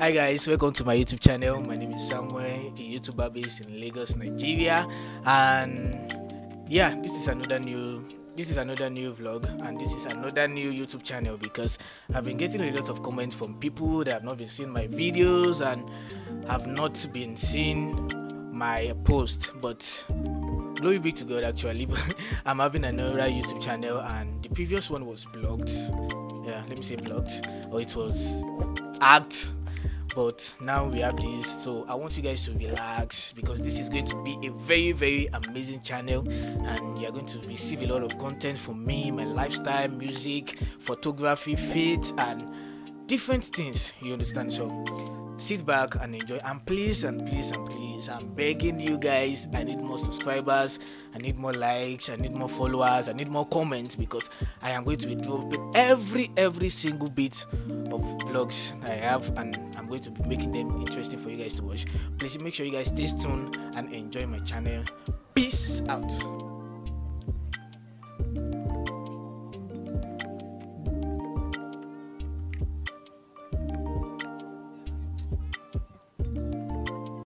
Hi guys, welcome to my YouTube channel. My name is Samuel, a YouTuber based in Lagos, Nigeria, and yeah, this is another new this is another new vlog and this is another new YouTube channel because I've been getting a lot of comments from people that have not been seeing my videos and have not been seeing my post, but glory be to God actually I'm having another YouTube channel and the previous one was blocked. Yeah let me say blocked. Or it was hacked but now we have this so i want you guys to relax because this is going to be a very very amazing channel and you're going to receive a lot of content from me my lifestyle music photography fit and different things you understand? So sit back and enjoy. And please and please and please i'm begging you guys i need more subscribers i need more likes i need more followers i need more comments because i am going to be dropping every every single bit of vlogs i have and i'm going to be making them interesting for you guys to watch. Please make sure you guys stay tuned and enjoy my channel. Peace out